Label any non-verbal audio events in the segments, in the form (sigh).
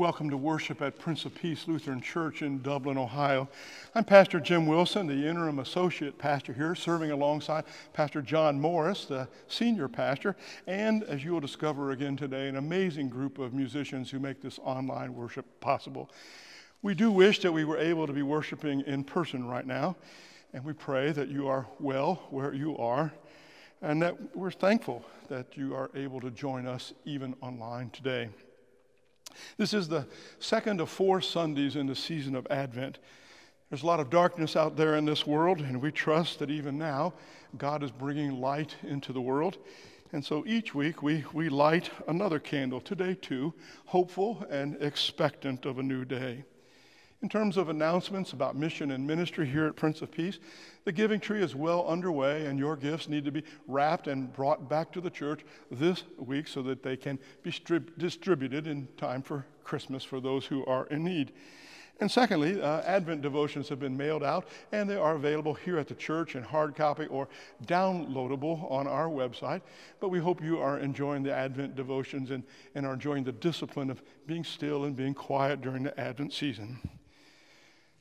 Welcome to worship at Prince of Peace Lutheran Church in Dublin, Ohio. I'm Pastor Jim Wilson, the interim associate pastor here, serving alongside Pastor John Morris, the senior pastor, and as you will discover again today, an amazing group of musicians who make this online worship possible. We do wish that we were able to be worshiping in person right now, and we pray that you are well where you are, and that we're thankful that you are able to join us even online today. This is the second of four Sundays in the season of Advent. There's a lot of darkness out there in this world, and we trust that even now God is bringing light into the world. And so each week we, we light another candle, today too, hopeful and expectant of a new day. In terms of announcements about mission and ministry here at Prince of Peace, the giving tree is well underway, and your gifts need to be wrapped and brought back to the church this week so that they can be strib- distributed in time for Christmas for those who are in need. And secondly, uh, Advent devotions have been mailed out, and they are available here at the church in hard copy or downloadable on our website. But we hope you are enjoying the Advent devotions and, and are enjoying the discipline of being still and being quiet during the Advent season.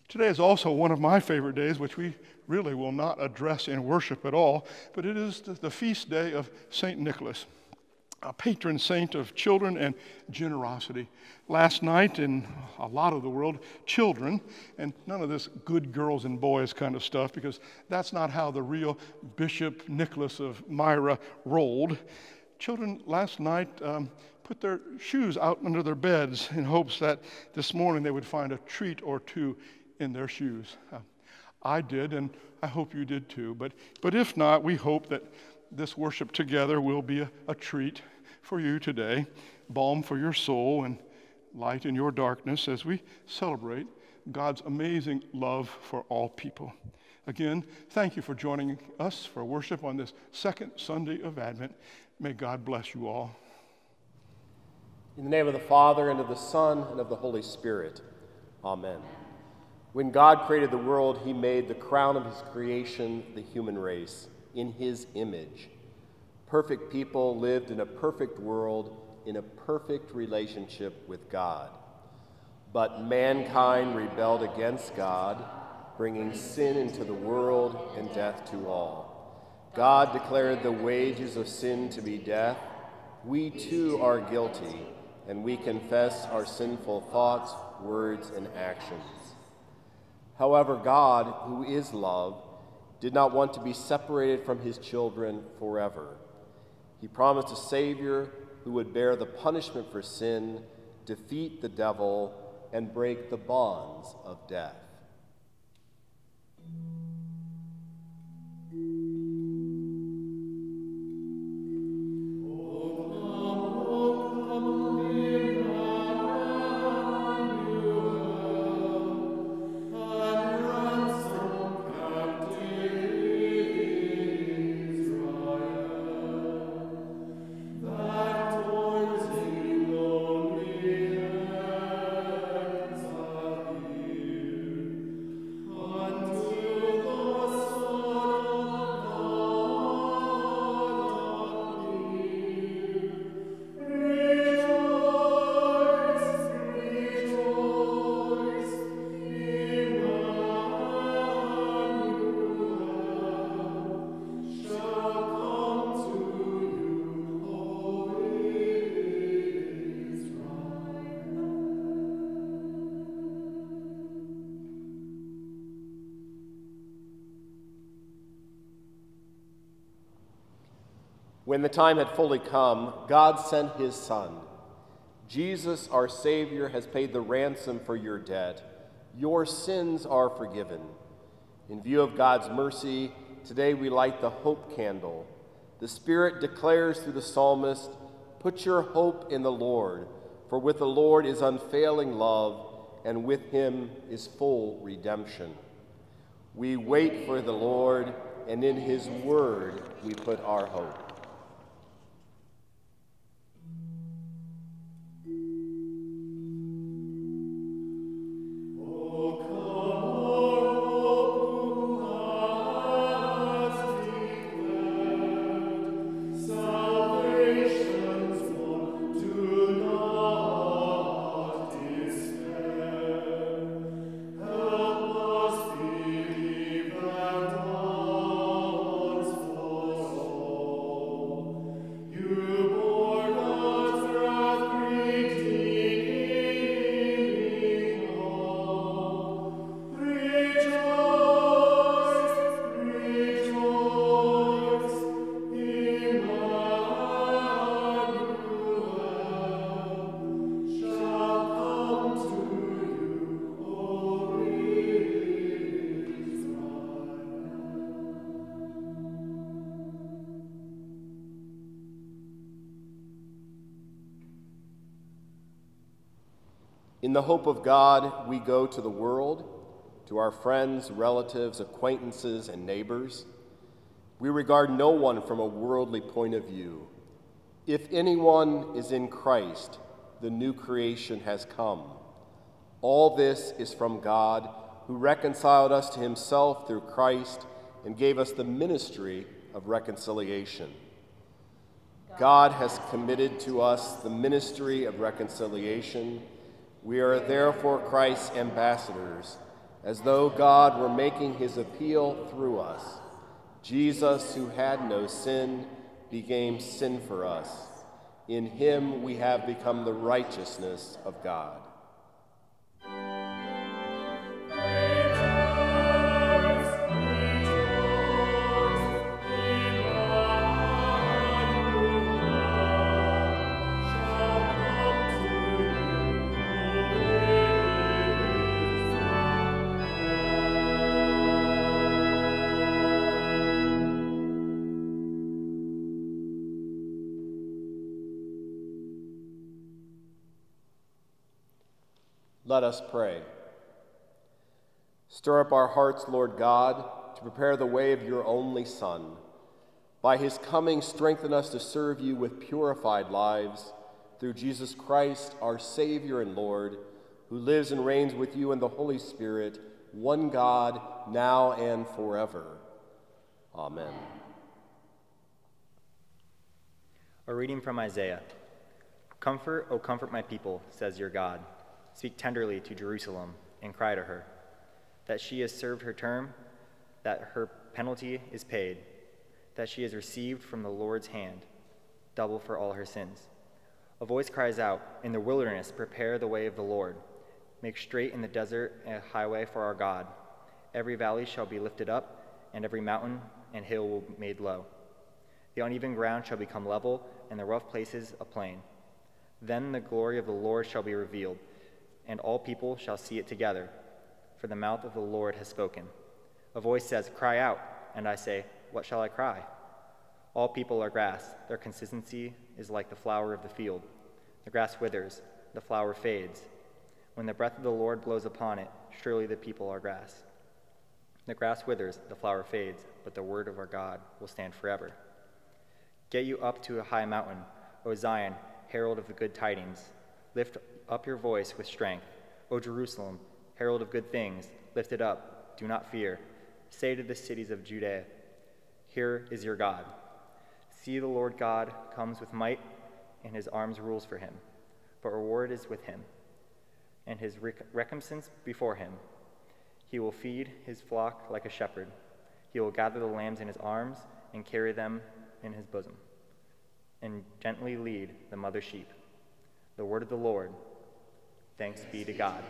Today is also one of my favorite days, which we really will not address in worship at all, but it is the, feast day of St. Nicholas, a patron saint of children and generosity. Last night, in a lot of the world, children, and none of this good girls and boys kind of stuff, because that's not how the real Bishop Nicholas of Myra rolled. Children last night um, put their shoes out under their beds in hopes that this morning they would find a treat or two in their shoes. Uh, I did, and I hope you did too. But, but if not, we hope that this worship together will be a, a treat for you today, balm for your soul, and light in your darkness as we celebrate God's amazing love for all people. Again, thank you for joining us for worship on this second Sunday of Advent. May God bless you all. In the name of the Father, and of the Son, and of the Holy Spirit. Amen. When God created the world, he made the crown of his creation the human race in his image. Perfect people lived in a perfect world in a perfect relationship with God. But mankind rebelled against God, bringing sin into the world and death to all. God declared the wages of sin to be death. We too are guilty, and we confess our sinful thoughts, words, and actions. However, God, who is love, did not want to be separated from his children forever. He promised a Savior who would bear the punishment for sin, defeat the devil, and break the bonds of death. When the time had fully come, God sent his Son. Jesus, our Savior, has paid the ransom for your debt. Your sins are forgiven. In view of God's mercy, today we light the hope candle. The Spirit declares through the psalmist, Put your hope in the Lord, for with the Lord is unfailing love, and with him is full redemption. We wait for the Lord, and in his word we put our hope. Hope of God, we go to the world, to our friends, relatives, acquaintances, and neighbors. We regard no one from a worldly point of view. If anyone is in Christ, the new creation has come. All this is from God, who reconciled us to himself through Christ and gave us the ministry of reconciliation. God has committed to us the ministry of reconciliation. We are therefore Christ's ambassadors, as though God were making his appeal through us. Jesus, who had no sin, became sin for us. In him we have become the righteousness of God. Let us pray. Stir up our hearts, Lord God, to prepare the way of your only Son. By his coming, strengthen us to serve you with purified lives through Jesus Christ, our Savior and Lord, who lives and reigns with you in the Holy Spirit, one God, now and forever. Amen. A reading from Isaiah Comfort, O comfort my people, says your God. Speak tenderly to Jerusalem and cry to her that she has served her term, that her penalty is paid, that she has received from the Lord's hand double for all her sins. A voice cries out, In the wilderness, prepare the way of the Lord. Make straight in the desert a highway for our God. Every valley shall be lifted up, and every mountain and hill will be made low. The uneven ground shall become level, and the rough places a plain. Then the glory of the Lord shall be revealed and all people shall see it together, for the mouth of the Lord has spoken. A voice says, Cry out, and I say, What shall I cry? All people are grass, their consistency is like the flower of the field. The grass withers, the flower fades. When the breath of the Lord blows upon it, surely the people are grass. The grass withers, the flower fades, but the word of our God will stand forever. Get you up to a high mountain, O Zion, herald of the good tidings. Lift up your voice with strength. O Jerusalem, herald of good things, lift it up, do not fear. Say to the cities of Judea, Here is your God. See, the Lord God comes with might, and his arms rules for him. But reward is with him, and his rec- recompense before him. He will feed his flock like a shepherd. He will gather the lambs in his arms and carry them in his bosom, and gently lead the mother sheep. The word of the Lord. Thanks be to God.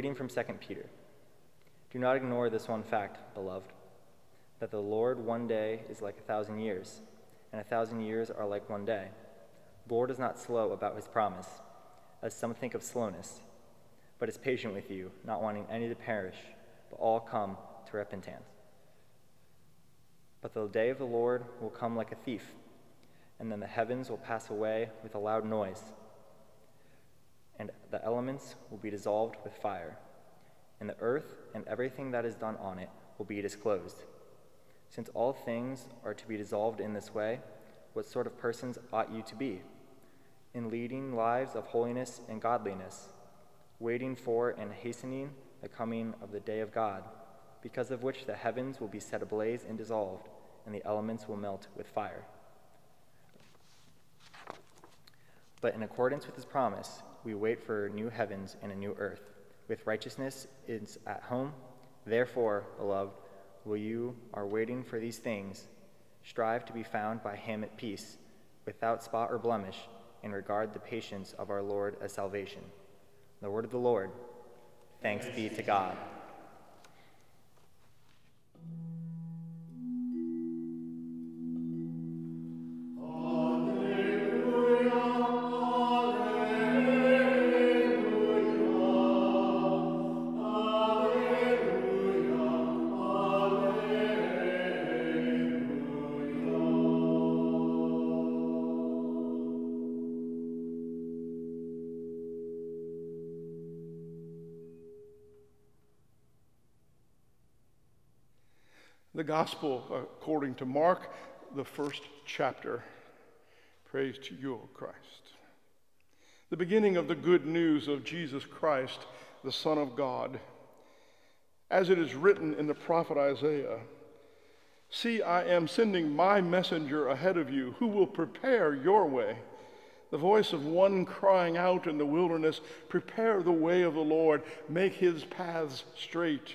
Reading from 2 Peter. Do not ignore this one fact, beloved, that the Lord one day is like a thousand years, and a thousand years are like one day. The Lord is not slow about his promise, as some think of slowness, but is patient with you, not wanting any to perish, but all come to repentance. But the day of the Lord will come like a thief, and then the heavens will pass away with a loud noise, and the elements will be dissolved with fire, and the earth and everything that is done on it will be disclosed. Since all things are to be dissolved in this way, what sort of persons ought you to be? In leading lives of holiness and godliness, waiting for and hastening the coming of the day of God, because of which the heavens will be set ablaze and dissolved, and the elements will melt with fire. But in accordance with his promise, we wait for new heavens and a new earth, with righteousness is at home. Therefore, beloved, while you are waiting for these things, strive to be found by him at peace, without spot or blemish, and regard the patience of our Lord as salvation. The word of the Lord. Thanks be to God. Gospel according to Mark, the first chapter. Praise to you, O Christ. The beginning of the good news of Jesus Christ, the Son of God. As it is written in the prophet Isaiah See, I am sending my messenger ahead of you who will prepare your way. The voice of one crying out in the wilderness, Prepare the way of the Lord, make his paths straight.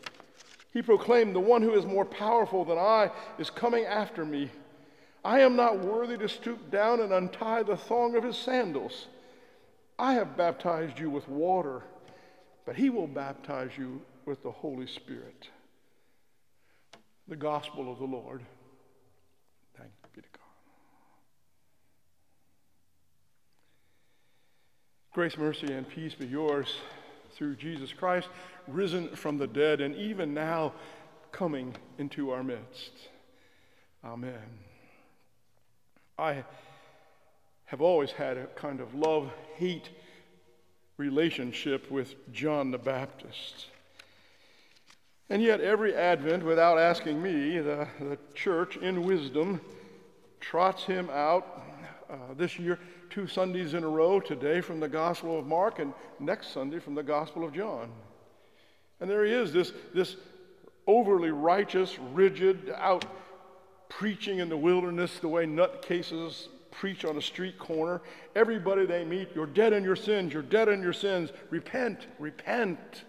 He proclaimed, The one who is more powerful than I is coming after me. I am not worthy to stoop down and untie the thong of his sandals. I have baptized you with water, but he will baptize you with the Holy Spirit. The gospel of the Lord. Thank be to God. Grace, mercy, and peace be yours through Jesus Christ, risen from the dead, and even now coming into our midst. Amen. I have always had a kind of love hate relationship with John the Baptist. And yet, every Advent, without asking me, the, the church in wisdom trots him out uh, this year two Sundays in a row, today from the Gospel of Mark and next Sunday from the Gospel of John. And there he is, this, this overly righteous, rigid, out preaching in the wilderness the way nutcases preach on a street corner. Everybody they meet, you're dead in your sins, you're dead in your sins. Repent, repent.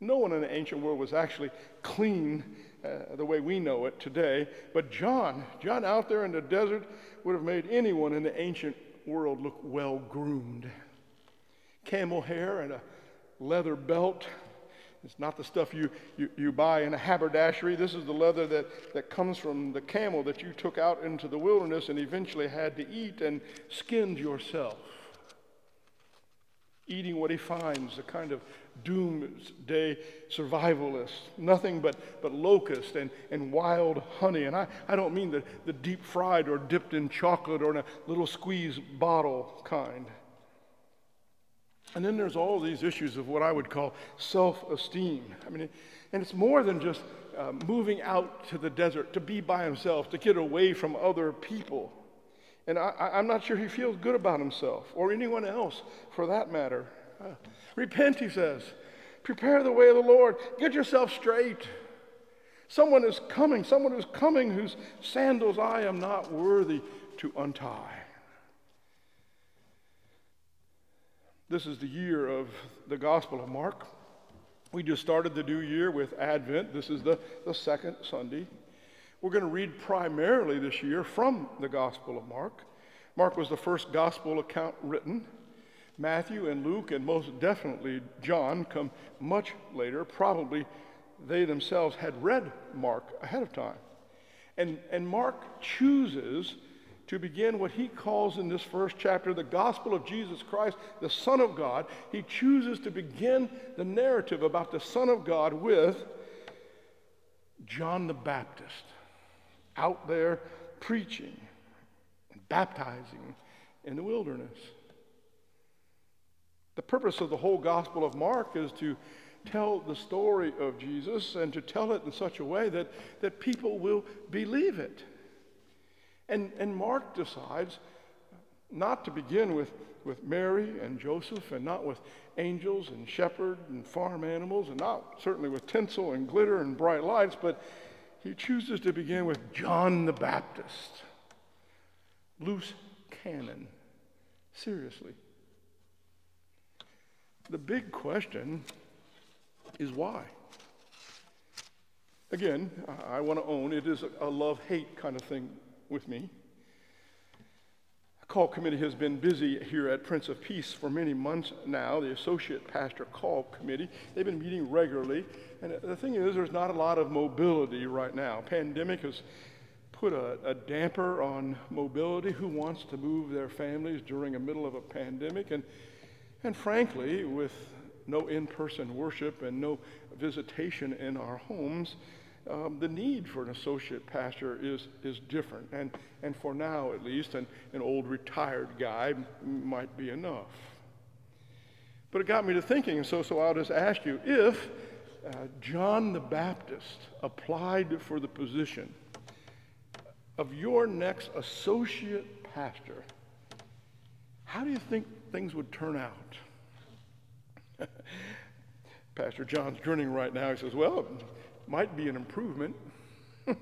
No one in the ancient world was actually clean uh, the way we know it today. But John, John out there in the desert would have made anyone in the ancient world look well groomed. Camel hair and a leather belt. It's not the stuff you, you, you buy in a haberdashery. This is the leather that, that comes from the camel that you took out into the wilderness and eventually had to eat and skinned yourself eating what he finds, a kind of doomsday survivalist. Nothing but, but locust and, and wild honey. And I, I don't mean the, the deep fried or dipped in chocolate or in a little squeeze bottle kind. And then there's all these issues of what I would call self esteem. I mean, and it's more than just uh, moving out to the desert to be by himself, to get away from other people. And I, am not sure he feels good about himself or anyone else for that matter. Repent, he says. Prepare the way of the Lord. Get yourself straight. Someone is coming, someone is coming whose sandals I am not worthy to untie. This is the year of the Gospel of Mark. We just started the new year with Advent. This is the, the second Sunday. We're going to read primarily this year from the Gospel of Mark. Mark was the first Gospel account written. Matthew and Luke, and most definitely John, come much later. Probably they themselves had read Mark ahead of time. And, and Mark chooses to begin what he calls in this first chapter the gospel of Jesus Christ, the Son of God. He chooses to begin the narrative about the Son of God with John the Baptist out there preaching and baptizing in the wilderness. The purpose of the whole Gospel of Mark is to tell the story of Jesus and to tell it in such a way that, that people will believe it. And, and Mark decides not to begin with, with Mary and Joseph and not with angels and shepherds and farm animals and not certainly with tinsel and glitter and bright lights, but he chooses to begin with John the Baptist. Loose cannon. Seriously. The big question is why? Again, I want to own it is a love hate kind of thing with me. Call committee has been busy here at Prince of Peace for many months now, the associate pastor call committee. They've been meeting regularly. And the thing is, there's not a lot of mobility right now. Pandemic has put a, a damper on mobility. Who wants to move their families during the middle of a pandemic? And, and frankly, with no in person worship and no visitation in our homes, um, the need for an associate pastor is, is different. And, and for now, at least, an, an old retired guy might be enough. But it got me to thinking, so, so I'll just ask you if uh, John the Baptist applied for the position of your next associate pastor, how do you think things would turn out? (laughs) Pastor John's grinning right now. He says, Well, might be an improvement. (laughs)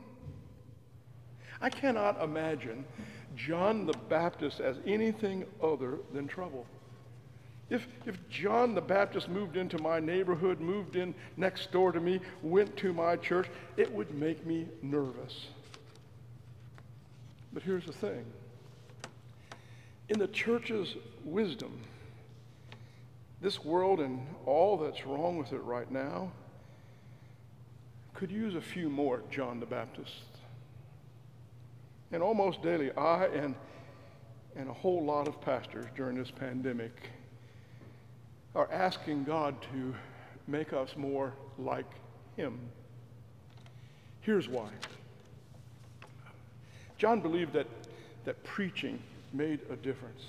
I cannot imagine John the Baptist as anything other than trouble. If, if John the Baptist moved into my neighborhood, moved in next door to me, went to my church, it would make me nervous. But here's the thing in the church's wisdom, this world and all that's wrong with it right now, could use a few more John the Baptist. And almost daily, I and, and a whole lot of pastors during this pandemic are asking God to make us more like Him. Here's why John believed that, that preaching made a difference.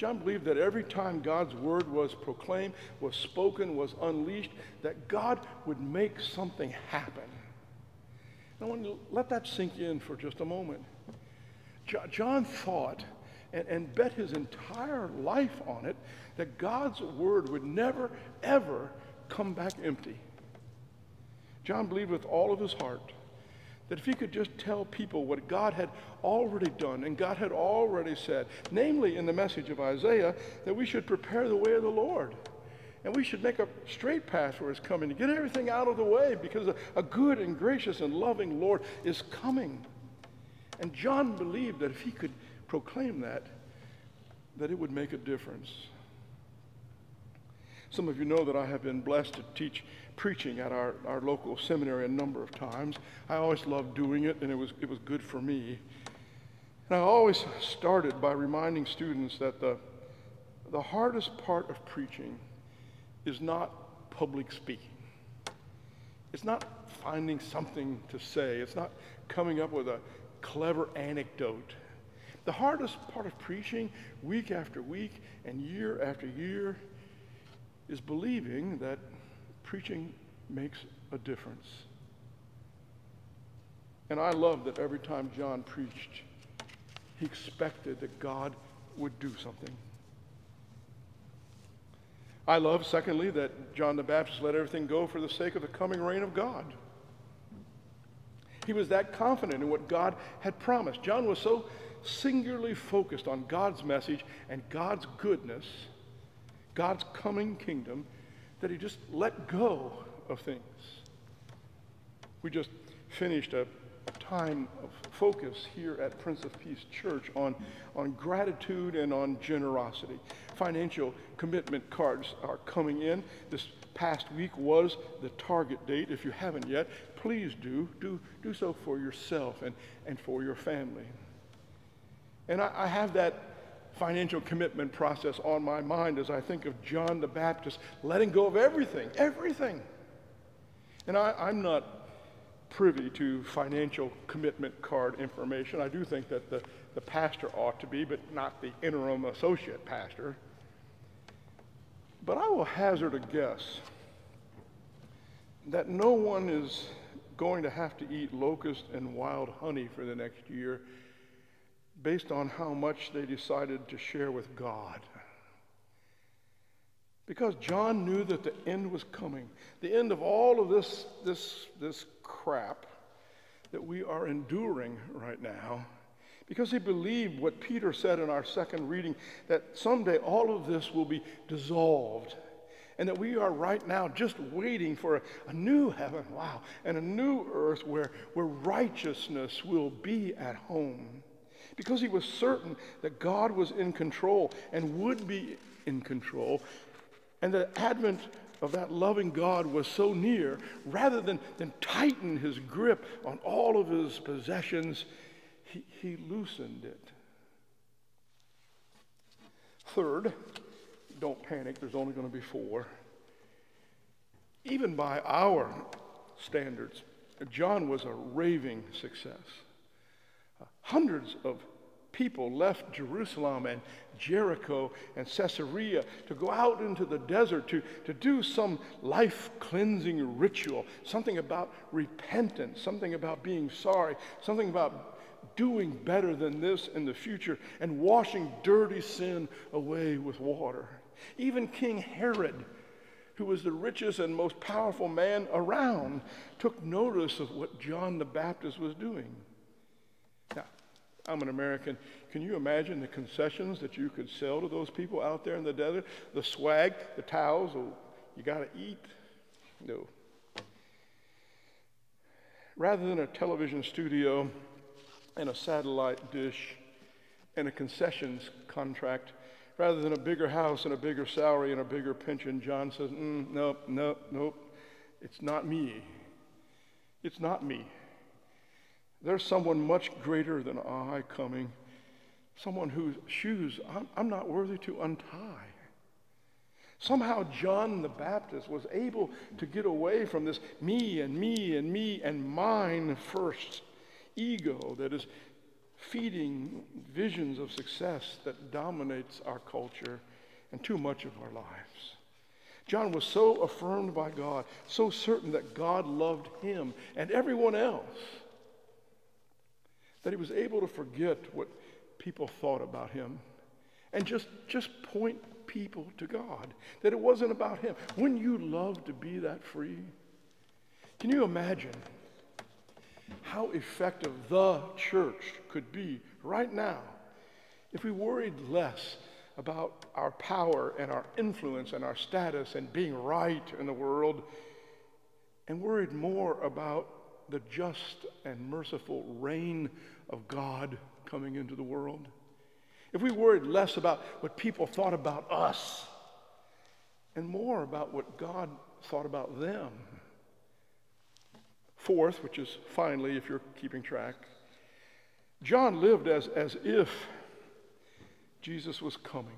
John believed that every time God's word was proclaimed, was spoken, was unleashed, that God would make something happen. I want to let that sink in for just a moment. John thought and, and bet his entire life on it that God's word would never, ever come back empty. John believed with all of his heart that if he could just tell people what God had already done and God had already said, namely in the message of Isaiah, that we should prepare the way of the Lord. And we should make a straight path for his coming to get everything out of the way because a, a good and gracious and loving Lord is coming. And John believed that if he could proclaim that, that it would make a difference. Some of you know that I have been blessed to teach preaching at our, our local seminary a number of times. I always loved doing it, and it was, it was good for me. And I always started by reminding students that the, the hardest part of preaching is not public speaking. It's not finding something to say. It's not coming up with a clever anecdote. The hardest part of preaching, week after week and year after year, is believing that preaching makes a difference. And I love that every time John preached, he expected that God would do something. I love, secondly, that John the Baptist let everything go for the sake of the coming reign of God. He was that confident in what God had promised. John was so singularly focused on God's message and God's goodness, God's coming kingdom, that he just let go of things. We just finished a, time of focus here at Prince of Peace Church on, on gratitude and on generosity. Financial commitment cards are coming in. This past week was the target date. If you haven't yet, please do. Do, do so for yourself and, and for your family. And I, I have that financial commitment process on my mind as I think of John the Baptist letting go of everything, everything. And I, I'm not privy to financial commitment card information. I do think that the, the pastor ought to be, but not the interim associate pastor. But I will hazard a guess that no one is going to have to eat locust and wild honey for the next year based on how much they decided to share with God. Because John knew that the end was coming. The end of all of this, this, this crap that we are enduring right now. Because he believed what Peter said in our second reading that someday all of this will be dissolved. And that we are right now just waiting for a, a new heaven, wow, and a new earth where, where righteousness will be at home because he was certain that God was in control and would be in control, and the advent of that loving God was so near, rather than, than tighten his grip on all of his possessions, he, he loosened it. Third, don't panic, there's only going to be four. Even by our standards, John was a raving success. Uh, hundreds of people left Jerusalem and Jericho and Caesarea to go out into the desert to, to do some life cleansing ritual, something about repentance, something about being sorry, something about doing better than this in the future and washing dirty sin away with water. Even King Herod, who was the richest and most powerful man around, took notice of what John the Baptist was doing. I'm an American. Can you imagine the concessions that you could sell to those people out there in the desert? The swag, the towels, oh, you got to eat? No. Rather than a television studio and a satellite dish and a concessions contract, rather than a bigger house and a bigger salary and a bigger pension, John says, mm, nope, nope, nope. It's not me. It's not me. There's someone much greater than I coming, someone whose shoes I'm, I'm not worthy to untie. Somehow, John the Baptist was able to get away from this me and me and me and mine first ego that is feeding visions of success that dominates our culture and too much of our lives. John was so affirmed by God, so certain that God loved him and everyone else that he was able to forget what people thought about him and just, just point people to God, that it wasn't about him. Wouldn't you love to be that free, can you imagine how effective the church could be right now if we worried less about our power and our influence and our status and being right in the world and worried more about the just and merciful reign of God coming into the world, if we worried less about what people thought about us and more about what God thought about them. Fourth, which is finally, if you're keeping track, John lived as, as if Jesus was coming,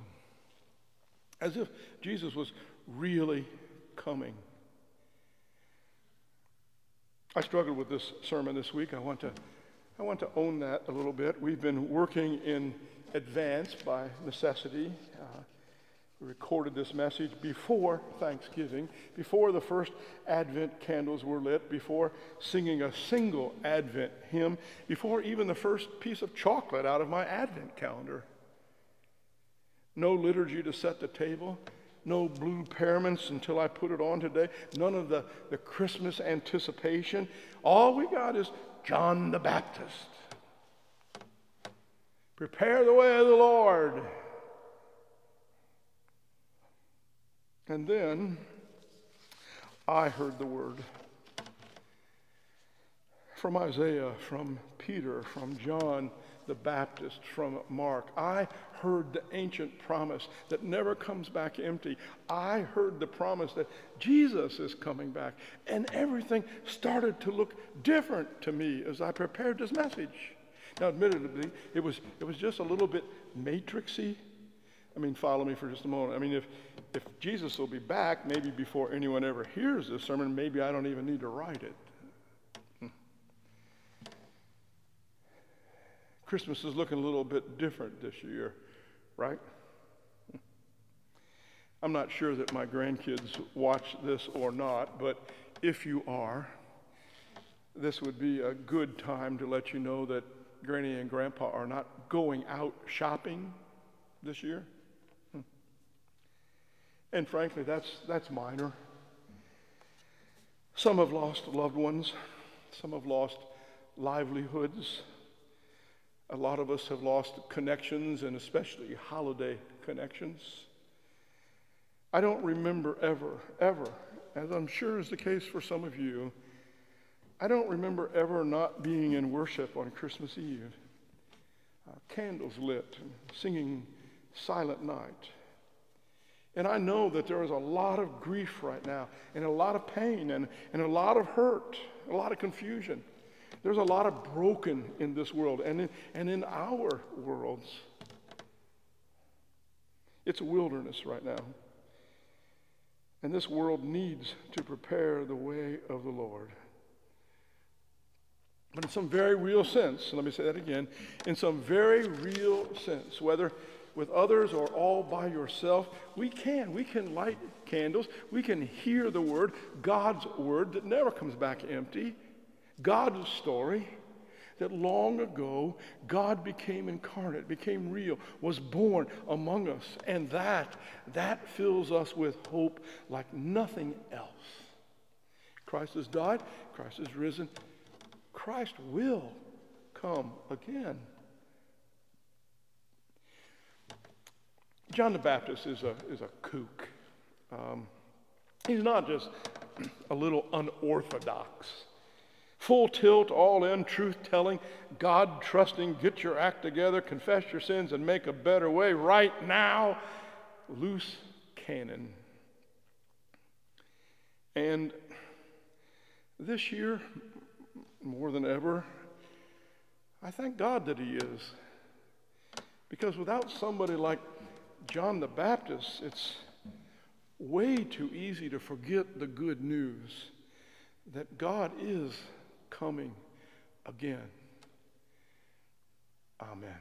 as if Jesus was really coming. I struggled with this sermon this week. I want to, I want to own that a little bit. We've been working in advance by necessity. Uh, we recorded this message before Thanksgiving, before the first Advent candles were lit, before singing a single Advent hymn, before even the first piece of chocolate out of my Advent calendar. No liturgy to set the table, no blue paraments until I put it on today, none of the, the Christmas anticipation. All we got is John the Baptist. Prepare the way of the Lord. And then I heard the word from Isaiah, from Peter, from John the Baptist, from Mark. I heard the ancient promise that never comes back empty. I heard the promise that Jesus is coming back. And everything started to look different to me as I prepared this message. Now, admittedly, it was, it was just a little bit matrixy. I mean, follow me for just a moment. I mean, if, if Jesus will be back, maybe before anyone ever hears this sermon, maybe I don't even need to write it. Hmm. Christmas is looking a little bit different this year, right? I'm not sure that my grandkids watch this or not, but if you are, this would be a good time to let you know that Granny and Grandpa are not going out shopping this year. Hmm. And frankly, that's, that's minor. Some have lost loved ones, some have lost livelihoods. A lot of us have lost connections, and especially holiday connections. I don't remember ever, ever, as I'm sure is the case for some of you, I don't remember ever not being in worship on Christmas Eve. Uh, candles lit, and singing Silent Night. And I know that there is a lot of grief right now, and a lot of pain, and, and a lot of hurt, a lot of confusion. There's a lot of broken in this world and in, and in our worlds. It's a wilderness right now. And this world needs to prepare the way of the Lord. But in some very real sense, let me say that again, in some very real sense, whether with others or all by yourself, we can. We can light candles. We can hear the word, God's word that never comes back empty. God's story that long ago God became incarnate, became real, was born among us. And that, that fills us with hope like nothing else. Christ has died, Christ has risen. Christ will come again. John the Baptist is a, is a kook. Um, he's not just (clears throat) a little unorthodox. Full tilt, all in, truth telling, God trusting, get your act together, confess your sins, and make a better way right now. Loose cannon. And this year, more than ever. I thank God that He is. Because without somebody like John the Baptist, it's way too easy to forget the good news that God is coming again. Amen.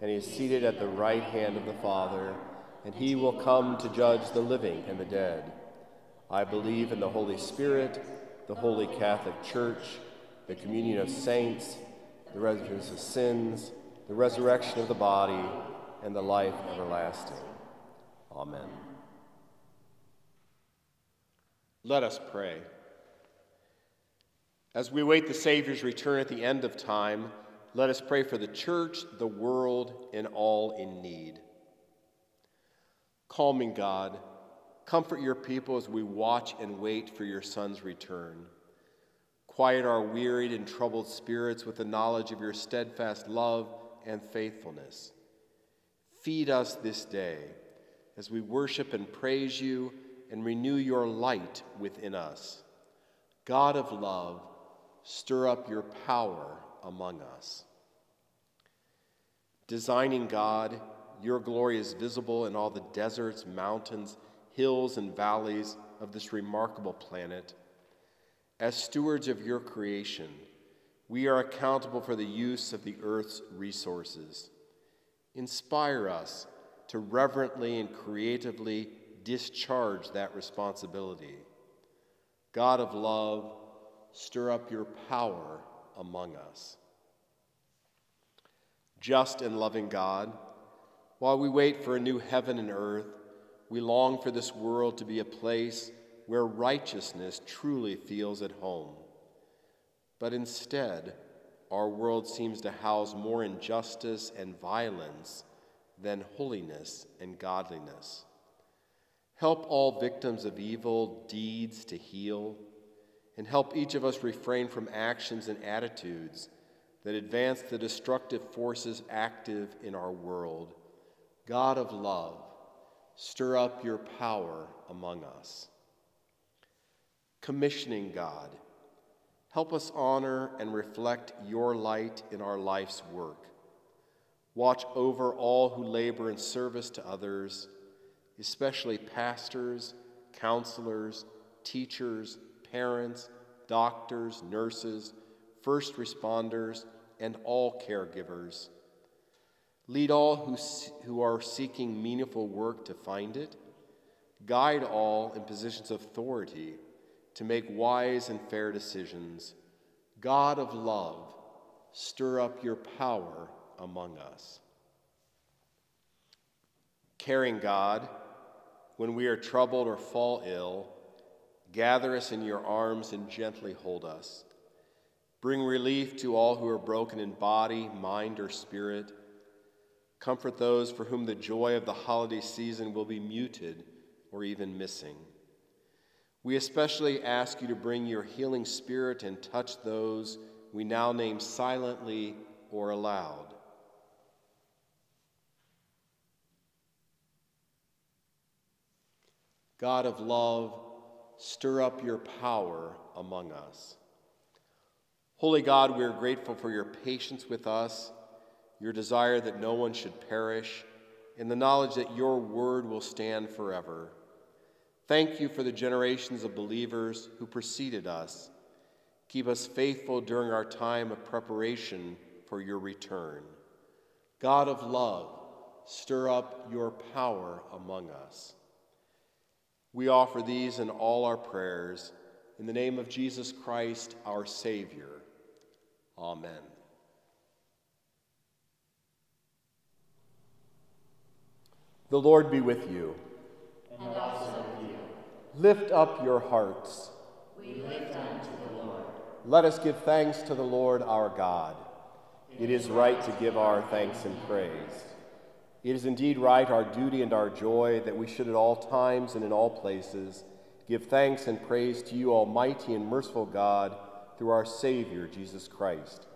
and he is seated at the right hand of the Father, and he will come to judge the living and the dead. I believe in the Holy Spirit, the Holy Catholic Church, the communion of saints, the resurrection of sins, the resurrection of the body, and the life everlasting. Amen. Let us pray. As we wait the Savior's return at the end of time, let us pray for the church, the world, and all in need. Calming God, comfort your people as we watch and wait for your Son's return. Quiet our wearied and troubled spirits with the knowledge of your steadfast love and faithfulness. Feed us this day as we worship and praise you and renew your light within us. God of love, stir up your power among us. Designing God, your glory is visible in all the deserts, mountains, hills, and valleys of this remarkable planet. As stewards of your creation, we are accountable for the use of the earth's resources. Inspire us to reverently and creatively discharge that responsibility. God of love, stir up your power among us. Just and loving God, while we wait for a new heaven and earth, we long for this world to be a place where righteousness truly feels at home. But instead, our world seems to house more injustice and violence than holiness and godliness. Help all victims of evil deeds to heal, and help each of us refrain from actions and attitudes that advance the destructive forces active in our world. God of love, stir up your power among us. Commissioning God, help us honor and reflect your light in our life's work. Watch over all who labor in service to others, especially pastors, counselors, teachers, parents, doctors, nurses, first responders, and all caregivers. Lead all who, who are seeking meaningful work to find it. Guide all in positions of authority to make wise and fair decisions. God of love, stir up your power among us. Caring God, when we are troubled or fall ill, gather us in your arms and gently hold us. Bring relief to all who are broken in body, mind, or spirit. Comfort those for whom the joy of the holiday season will be muted or even missing. We especially ask you to bring your healing spirit and touch those we now name silently or aloud. God of love, stir up your power among us. Holy God, we are grateful for your patience with us, your desire that no one should perish, and the knowledge that your word will stand forever. Thank you for the generations of believers who preceded us. Keep us faithful during our time of preparation for your return. God of love, stir up your power among us. We offer these and all our prayers in the name of Jesus Christ, our Savior. Amen. The Lord be with you. And also with you. Lift up your hearts. We lift unto the Lord. Let us give thanks to the Lord our God. It is right to give our thanks and praise. It is indeed right, our duty and our joy, that we should at all times and in all places give thanks and praise to you, Almighty and merciful God, through our Savior, Jesus Christ.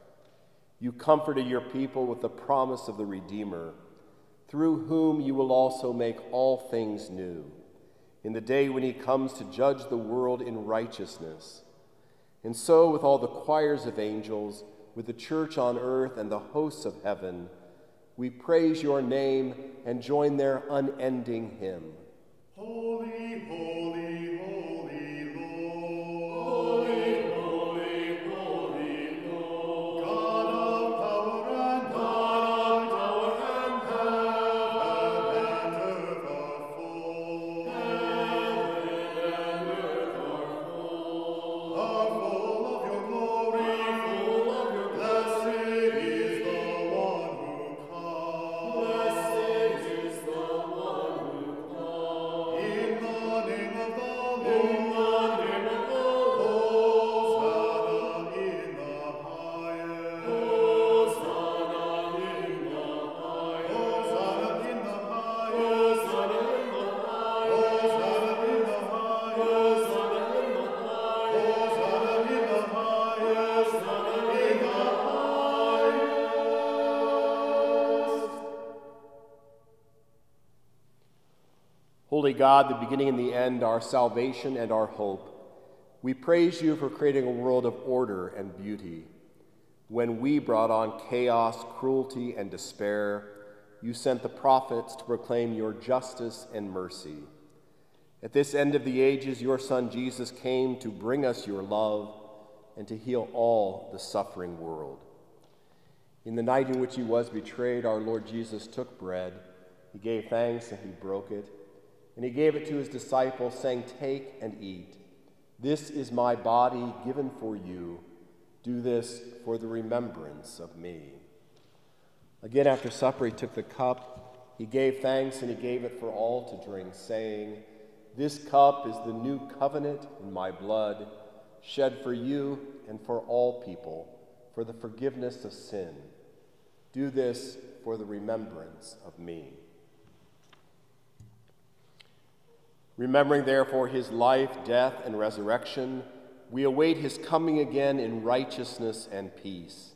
You comforted your people with the promise of the Redeemer. through whom you will also make all things new, in the day when he comes to judge the world in righteousness. And so, with all the choirs of angels, with the church on earth and the hosts of heaven, we praise your name and join their unending hymn. Holy, holy, God, the beginning and the end, our salvation and our hope, we praise you for creating a world of order and beauty. When we brought on chaos, cruelty, and despair, you sent the prophets to proclaim your justice and mercy. At this end of the ages, your Son Jesus came to bring us your love and to heal all the suffering world. In the night in which he was betrayed, our Lord Jesus took bread. He gave thanks and he broke it. And he gave it to his disciples, saying, Take and eat. This is my body given for you. Do this for the remembrance of me. Again, after supper, he took the cup. He gave thanks and he gave it for all to drink, saying, This cup is the new covenant in my blood, shed for you and for all people for the forgiveness of sin. Do this for the remembrance of me. Remembering, therefore, his life, death, and resurrection, we await his coming again in righteousness and peace.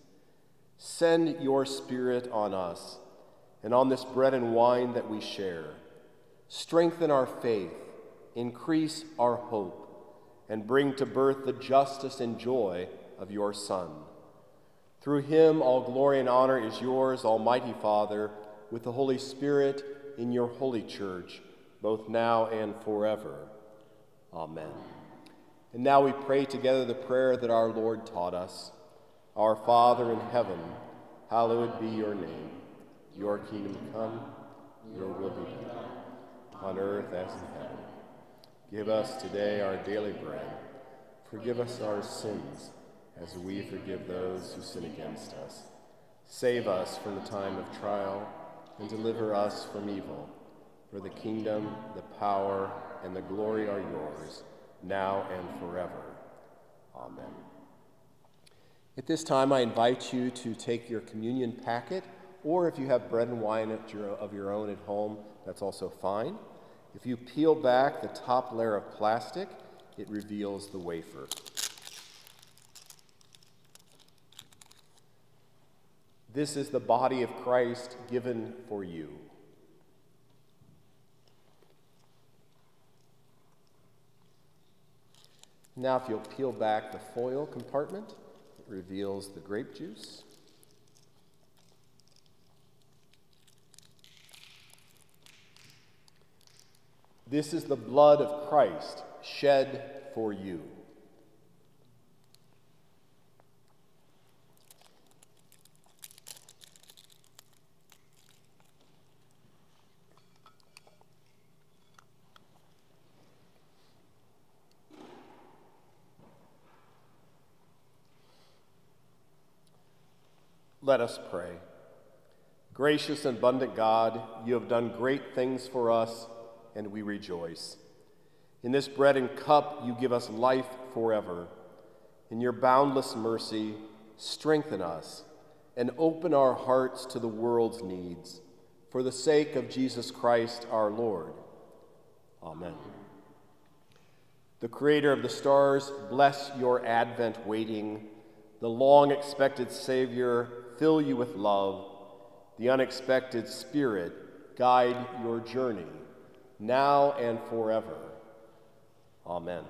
Send your Spirit on us and on this bread and wine that we share. Strengthen our faith, increase our hope, and bring to birth the justice and joy of your Son. Through him, all glory and honor is yours, Almighty Father, with the Holy Spirit in your holy church, both now and forever. Amen. And now we pray together the prayer that our Lord taught us Our Father in heaven, hallowed be your name. Your kingdom come, your will be done, on earth as in heaven. Give us today our daily bread. Forgive us our sins as we forgive those who sin against us. Save us from the time of trial and deliver us from evil. For the kingdom, the power, and the glory are yours, now and forever. Amen. At this time, I invite you to take your communion packet, or if you have bread and wine of your own at home, that's also fine. If you peel back the top layer of plastic, it reveals the wafer. This is the body of Christ given for you. Now, if you'll peel back the foil compartment, it reveals the grape juice. This is the blood of Christ shed for you. Let us pray. Gracious and abundant God, you have done great things for us, and we rejoice. In this bread and cup, you give us life forever. In your boundless mercy, strengthen us and open our hearts to the world's needs. For the sake of Jesus Christ our Lord. Amen. The Creator of the stars, bless your Advent waiting. The long expected Savior, fill you with love. The unexpected Spirit, guide your journey, now and forever. Amen.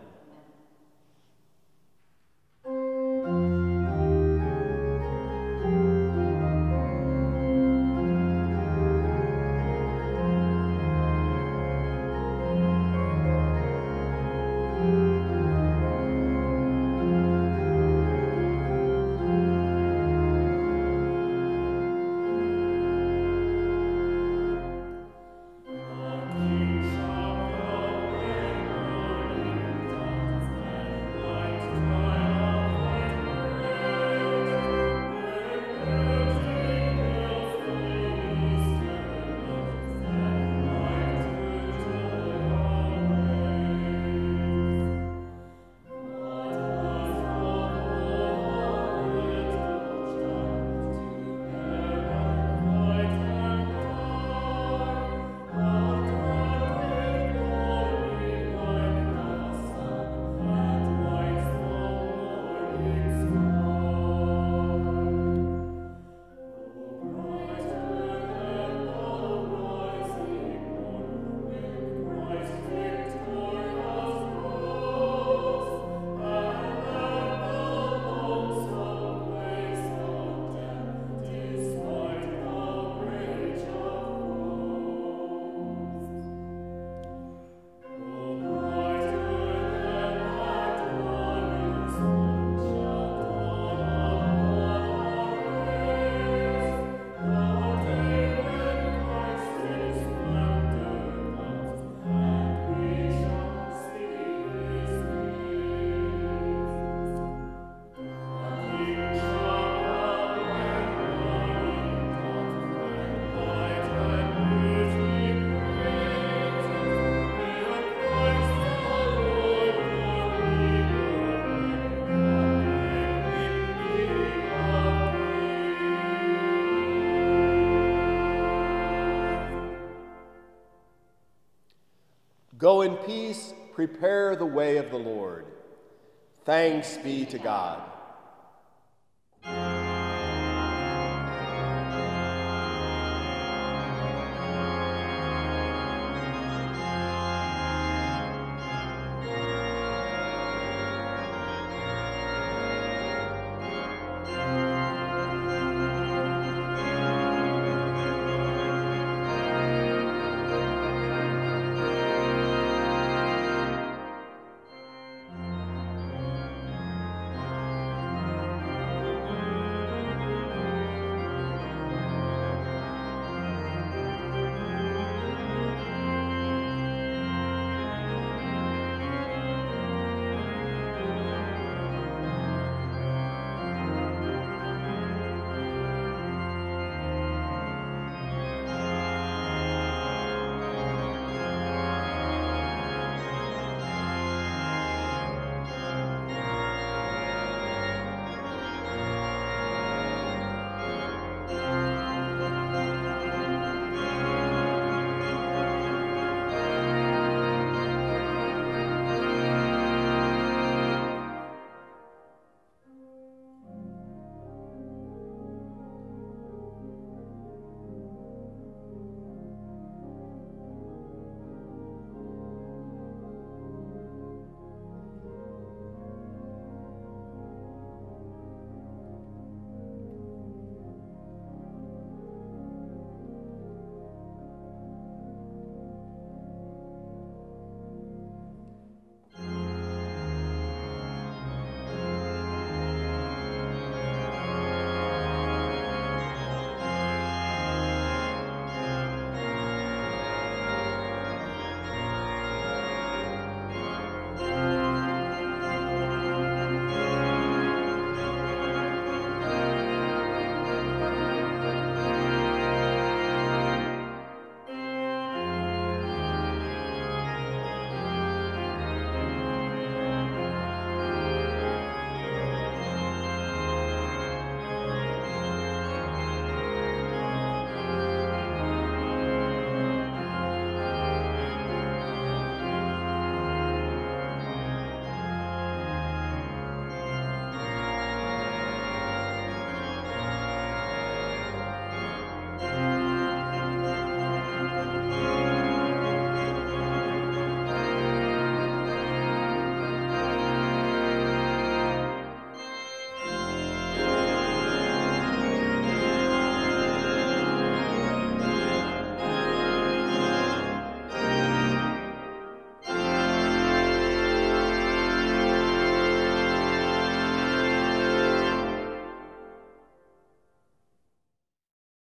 Go in peace, prepare the way of the Lord. Thanks be to God.